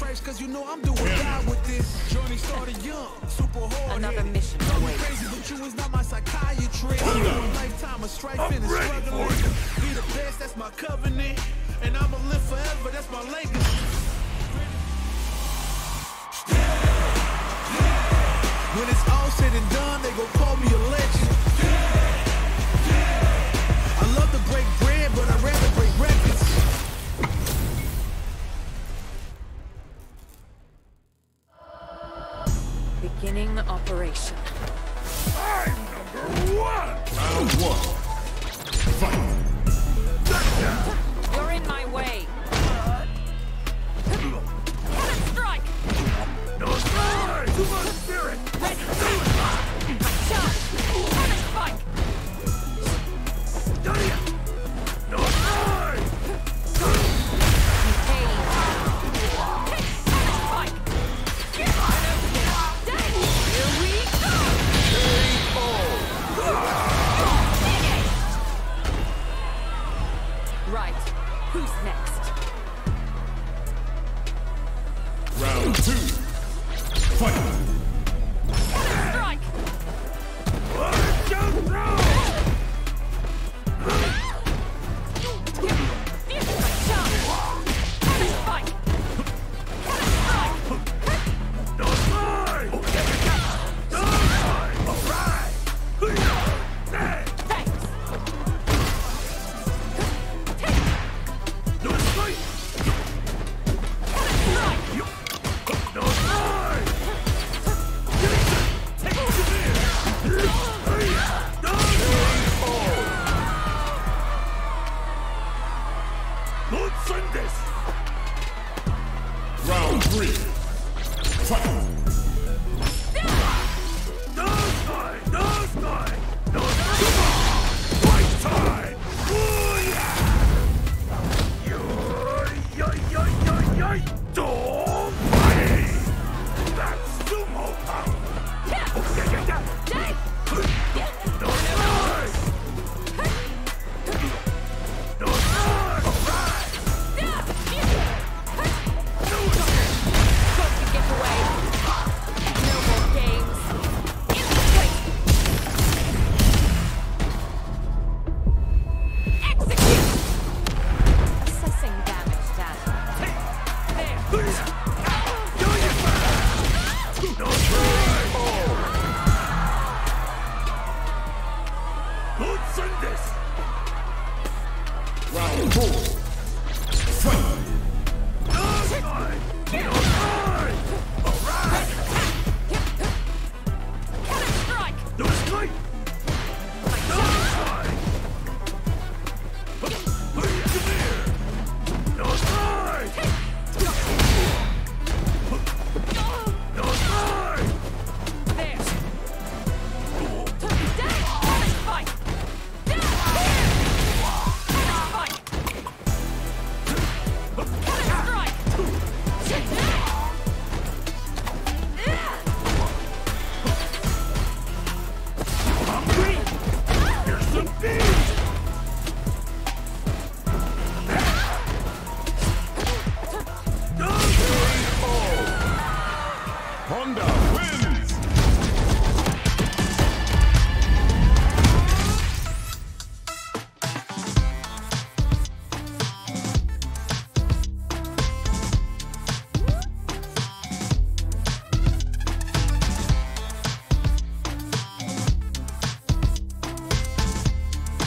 stripes, cause you know I'm doing die with this. Journey started young, super hard. Another mission Call me awaits. crazy, but you is not my psychiatrist. Lifetime of strife and struggling. Be the best, that's my covenant. And I'ma live forever, that's my legacy. When it's all said and done, they gon' call me a legend. Beginning operation. I'm number one! Round one. Right. Who's next? Round two. Fight. Send this! Round three. Fight. Four. Honda.